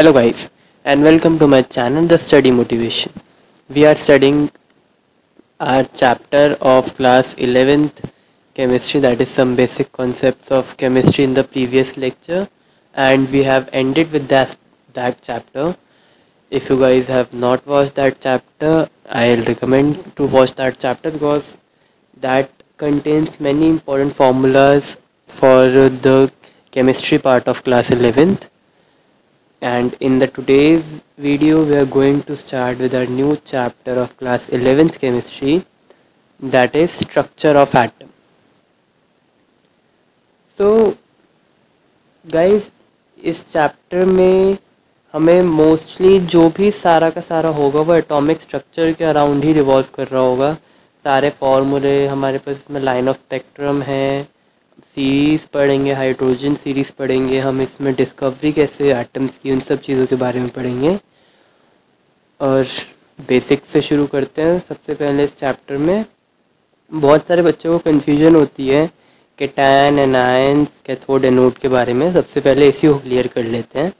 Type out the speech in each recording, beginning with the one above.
Hello guys and welcome to my channel The Study Motivation. We are studying our chapter of class 11th chemistry that is some basic concepts of chemistry in the previous lecture and we have ended with that that chapter. If you guys have not watched that chapter I'll recommend to watch that chapter because that contains many important formulas for the chemistry part of class 11th and in the today's video we are going to start with our new chapter of class 11th chemistry that is structure of atom so guys इस chapter में हमें mostly जो भी सारा का सारा होगा वो एटॉमिक स्ट्रक्चर के अराउंड ही रिवॉल्व कर रहा होगा सारे फॉर्मूले हमारे पास इसमें लाइन ऑफ़ स्पेक्ट्रम है सीरीज़ पढ़ेंगे हाइड्रोजन सीरीज़ पढ़ेंगे, हम इसमें डिस्कवरी कैसे एटम्स की उन सब चीज़ों के बारे में पढ़ेंगे। और बेसिक से शुरू करते हैं। सबसे पहले इस चैप्टर में बहुत सारे बच्चों को कन्फ्यूज़न होती है कि टैन एनायंस कैथोड एनोड के बारे में। सबसे पहले इसी को क्लियर कर लेते हैं।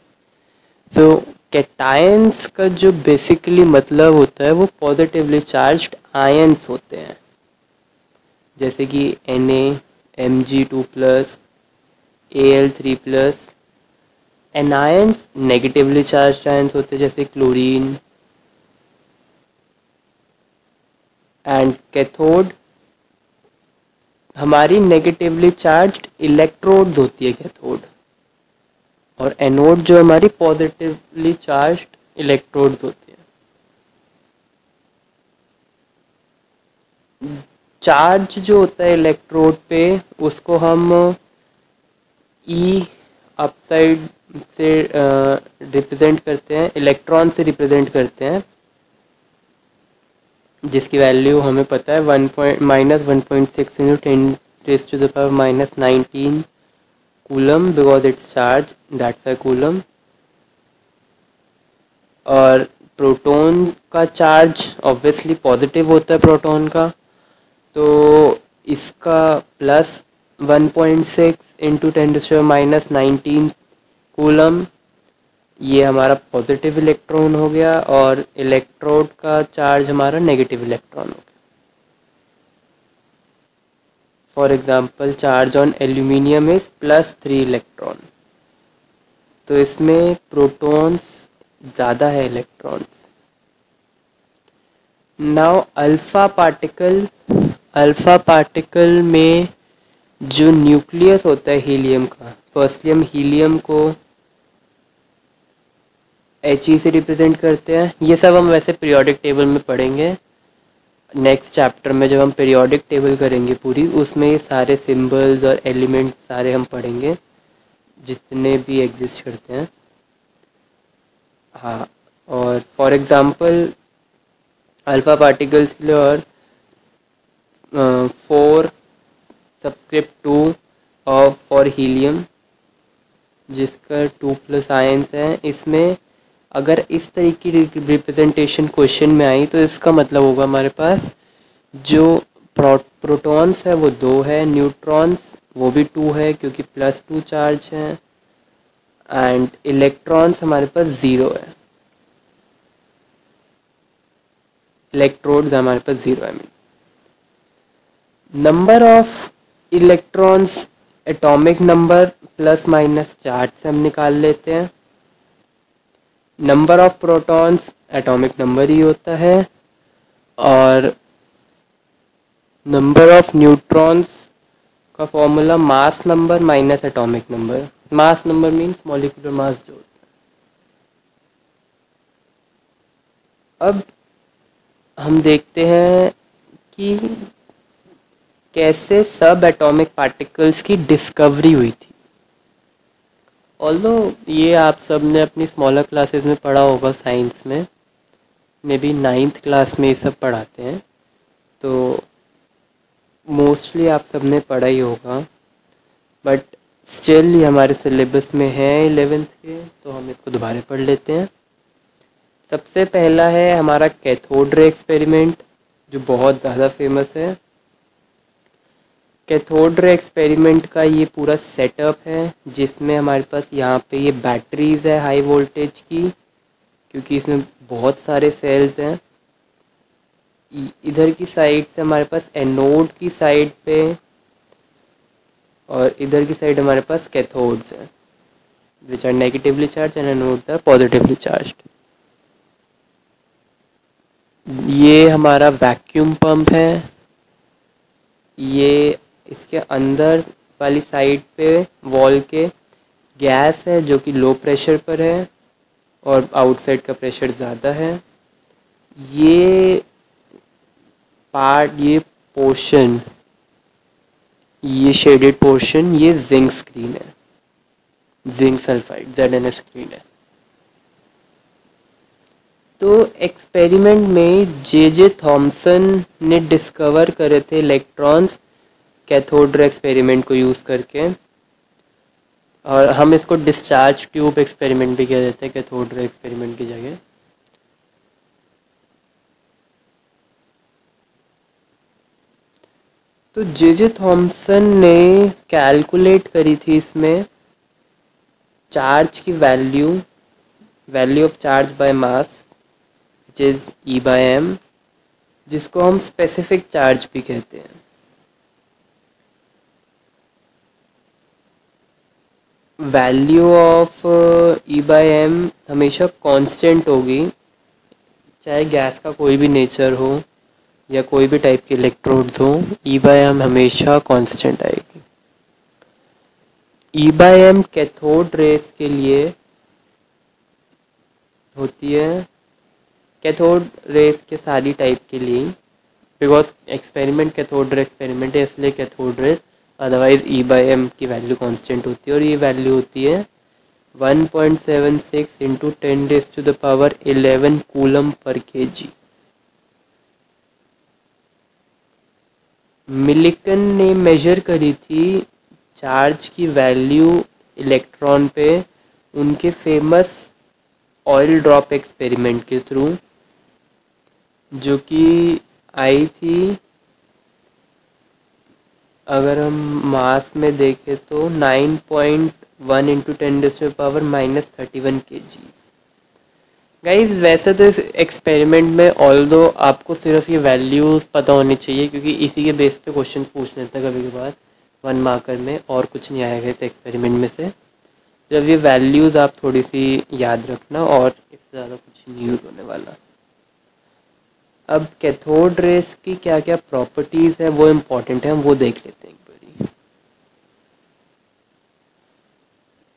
तो कैटायंस का जो बेसिकली मतलब होता है, वो पॉजिटिवली चार्ज्ड आयंस होते हैं। जैसे कि N M G two plus A L three plus anions negatively charge ions होते हैं, जैसे क्लोरीन एंड कैथोड हमारी नेगेटिवली चार्ज इलेक्ट्रोड्स होती है कैथोड और एनोड जो हमारी पॉजिटिवली चार्ज इलेक्ट्रोड्स होती है। चार्ज जो होता है इलेक्ट्रोड पे, उसको हम ई अपसाइड से रिप्रेजेंट करते हैं इलेक्ट्रॉन से रिप्रेजेंट करते हैं, जिसकी वैल्यू हमें पता है one point minus one point six into ten raise to the power minus nineteen coulomb because it's charge that's a coulomb और प्रोटॉन का चार्ज ऑब्वियसली पॉजिटिव होता है प्रोटॉन का तो इसका plus one point six into ten minus nineteen coulomb ये हमारा positive electron हो गया और इलेक्ट्रोड का चार्ज हमारा नेगेटिव इलेक्ट्रॉन हो गया। For example charge on aluminium is plus three electron तो इसमें प्रोटॉन्स ज़्यादा है electrons now alpha particle alpha particle में जो न्यूक्लियस होता है हीलियम का फर्स्टली हम हीलियम को एच ई से रिप्रेजेंट करते हैं। ये सब हम वैसे पीरियोडिक टेबल में पढ़ेंगे। नेक्स्ट चैप्टर में जब हम पीरियोडिक टेबल करेंगे पूरी, उसमें ये सारे सिंबल्स और एलिमेंट्स सारे हम पढ़ेंगे, जितने भी एग्जिस्ट करते हैं। हाँ और फॉर एग्ज़ाम्पल अल्फ़ा पार्टिकल्स के लिए और four subscript two of for helium जिसका टू प्लस आयंस है। इसमें अगर इस तरीके की रिप्रेजेंटेशन क्वेश्चन में आई तो इसका मतलब होगा हमारे पास जो प्रो प्रोटॉन्स है, वो दो है। न्यूट्रॉन्स वो भी टू है, क्योंकि प्लस टू चार्ज है। एंड इलेक्ट्रॉन्स हमारे पास ज़ीरो है। इलेक्ट्रोड्स हमारे पास ज़ीरो है। Number of electrons atomic number plus minus charge से हम निकाल लेते हैं। Number of protons atomic number ही होता है। और नंबर ऑफ़ न्यूट्रॉन्स का formula mass number minus atomic number mass number means molecular mass जो होता है। अब हम देखते हैं कि कैसे सब एटॉमिक पार्टिकल्स की डिस्कवरी हुई थी। ऑल्दो ये आप सबने अपनी स्मॉलर क्लासेस में पढ़ा होगा साइंस में मे बी नाइन्थ क्लास में ये सब पढ़ाते हैं तो मोस्टली आप सबने पढ़ा ही होगा। बट स्टिल ये हमारे सिलेबस में है एलेवेंथ के तो हम इसको दोबारा पढ़ लेते हैं। सबसे पहला है हमारा कैथोड रे एक्सपेरिमेंट जो बहुत ज़्यादा फ़ेमस है। कैथोड रे एक्सपेरिमेंट का ये पूरा सेटअप है, जिसमें हमारे पास यहाँ पे ये बैटरीज़ है हाई वोल्टेज की, क्योंकि इसमें बहुत सारे सेल्स हैं। इधर की साइड से हमारे पास एनोड की साइड पे और इधर की साइड हमारे पास कैथोड्स हैं which are negatively charge and anodes are positively charge ये हमारा वैक्यूम पंप है। ये इसके अंदर वाली साइड पे वॉल के गैस है, जो कि लो प्रेशर पर है और आउटसाइड का प्रेशर ज़्यादा है। ये पार्ट ये पोर्शन ये शेडेड पोर्शन ये जिंक स्क्रीन है। Zinc sulphide Z N screen है। तो एक्सपेरिमेंट में जे जे थॉमसन ने डिस्कवर करे थे इलेक्ट्रॉन्स कैथोड एक्सपेरिमेंट को यूज़ करके। और हम इसको डिस्चार्ज ट्यूब एक्सपेरिमेंट भी कह देते हैं, कैथोड एक्सपेरिमेंट की जगह। तो जे जे थॉमसन ने कैलकुलेट करी थी इसमें चार्ज की value value of charge by mass is E by M जिसको हम स्पेसिफिक चार्ज भी कहते हैं। Value of E by M हमेशा कांस्टेंट होगी। चाहे गैस का कोई भी नेचर हो या कोई भी टाइप के इलेक्ट्रोड्स हो ई बाई एम हमेशा कांस्टेंट आएगी। E by M cathode rays के लिए होती है। कैथोड रेस के सारी टाइप के लिए। Because experiment cathode ray experiment है इसलिए cathode rays otherwise E by M की वैल्यू कांस्टेंट होती है और ये वैल्यू होती है 1.76 point seven six into ten raise to the power eleven coulomb per K G Millikan ने मेजर करी थी चार्ज की वैल्यू इलेक्ट्रॉन पे उनके फ़ेमस ऑयल ड्रॉप एक्सपेरिमेंट के थ्रू जो कि आई थी अगर हम मास में देखें तो nine point one into ten this power minus thirty one K G guys वैसे तो इस एक्सपेरिमेंट में ऑल दो आपको सिर्फ़ ये वैल्यूज़ पता होनी चाहिए, क्योंकि इसी के बेस पे क्वेश्चन पूछ लेते हैं कभी कभार वन मार्कर में, और कुछ नहीं आएगा इस एक्सपेरिमेंट में से। जब ये वैल्यूज़ आप थोड़ी सी याद रखना, और इससे ज़्यादा कुछ नहीं यूज़ होने वाला। अब कैथोड रेस की क्या क्या प्रॉपर्टीज़ है, वो इंपॉर्टेंट है, हम वो देख लेते हैं एक बारी।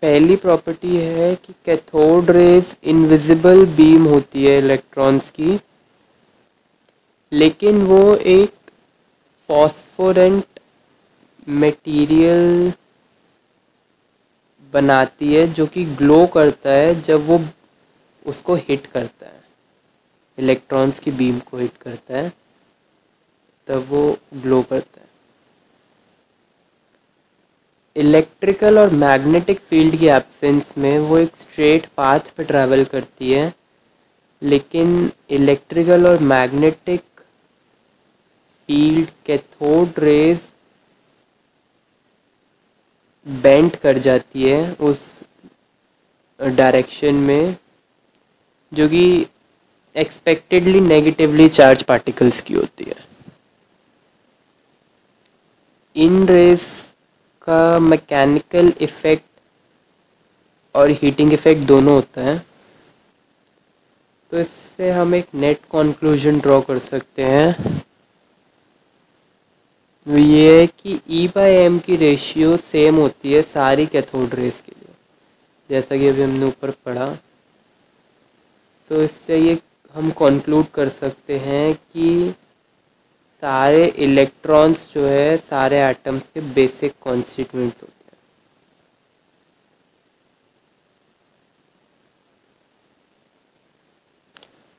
पहली प्रॉपर्टी है कि कैथोड रेस इनविजिबल बीम होती है इलेक्ट्रॉन्स की, लेकिन वो एक फॉस्फोरेंट मटेरियल बनाती है जो कि ग्लो करता है जब वो उसको हिट करता है। इलेक्ट्रॉन्स की बीम को हिट करता है, तब वो ग्लो करता है। इलेक्ट्रिकल और मैग्नेटिक फ़ील्ड की एब्सेंस में वो एक स्ट्रेट पाथ पे ट्रैवल करती है, लेकिन इलेक्ट्रिकल और magnetic field cathode rays bent कर जाती है उस डायरेक्शन में, जो कि एक्सपेक्टेडली नेगेटिवली चार्ज पार्टिकल्स की होती है। इन रेस का मैकेनिकल इफ़ेक्ट और हीटिंग इफ़ेक्ट दोनों होता है। तो इससे हम एक नेट कॉन्क्लूजन ड्रॉ कर सकते हैं। वो ये है कि ई बाई एम की रेशियो सेम होती है सारी कैथोड रेस के लिए। जैसा कि अभी हमने ऊपर पढ़ा। तो इससे ये हम कंक्लूड कर सकते हैं कि सारे इलेक्ट्रॉन्स जो है, सारे एटम्स के बेसिक कॉन्स्टिट्यूंट्स होते हैं।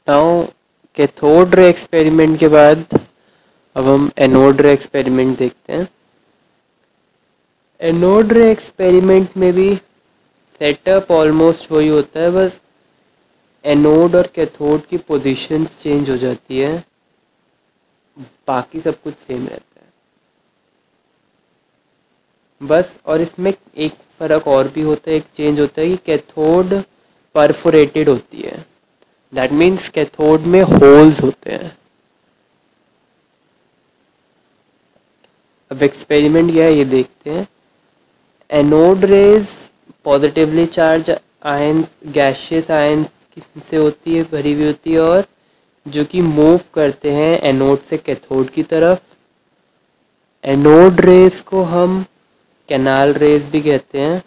नाउ कैथोड रे एक्सपेरिमेंट के बाद, अब हम एनोड रे एक्सपेरिमेंट देखते हैं। एनोड रे एक्सपेरिमेंट में भी सेटअप ऑलमोस्ट वही होता है, बस एनोड और कैथोड की पोजीशन चेंज हो जाती है। बाकी सब कुछ सेम रहता है। बस, और इसमें एक फ़र्क और भी होता है, एक चेंज होता है कि कैथोड परफोरेटेड होती है। दैट मीन्स कैथोड में होल्स होते हैं। अब एक्सपेरिमेंट क्या है, ये देखते हैं। Anode rays positively charge ion gaseous ion से होती है, भरी हुई होती है और जो कि मूव करते हैं एनोड से कैथोड की तरफ़। एनोड रेस को हम कैनाल रेस भी कहते हैं।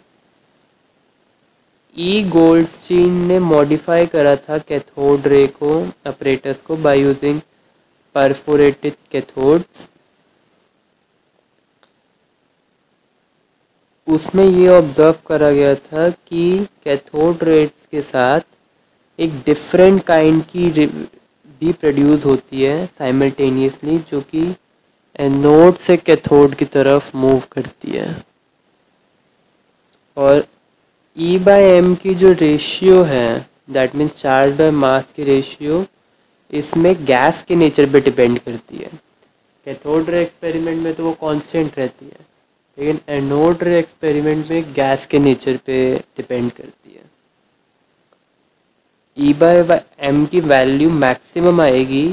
ई गोल्डस्टीन ने मॉडिफाई करा था कैथोड रे को ऑपरेटर्स को बाय यूजिंग परफोरेटेड कैथोड्स उसमें ये ऑब्ज़र्व करा गया था कि कैथोड रेट्स के साथ एक डिफरेंट काइंड की भी प्रोड्यूस होती है साइमल्टेनियसली जो कि एनोड से कैथोड की तरफ़ मूव करती है। और ई बाय एम की जो रेशियो है that means charge by mass की रेशियो इसमें गैस के नेचर पे डिपेंड करती है। कैथोड रे एक्सपेरिमेंट में तो वो कांस्टेंट रहती है, लेकिन एनोड रे एक्सपेरिमेंट में गैस के नेचर पे डिपेंड करती है। ई बाय एम की वैल्यू मैक्सिमम आएगी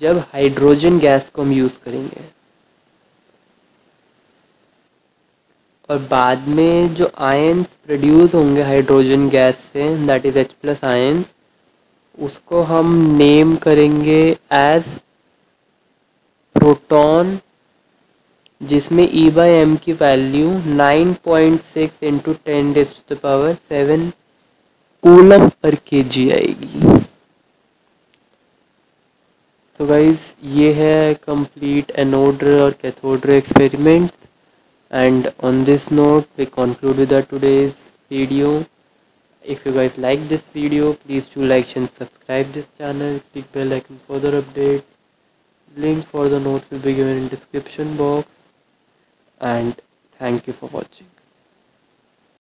जब हाइड्रोजन गैस को हम यूज़ करेंगे। और बाद में जो आयंस प्रोड्यूस होंगे हाइड्रोजन गैस से that is H plus ions उसको हम नेम करेंगे एज प्रोटॉन जिसमें ई बाई एम की value 9.6 point six into ten raise to the power seven coulomb per KG आएगी। तो गाइज़ ये है कंप्लीट एनोड्र और cathode experiment and on this note we conclude with today's video if you guys like this video please to like and subscribe this channel click bell icon further update link for the notes will be given in description box and thank you for watching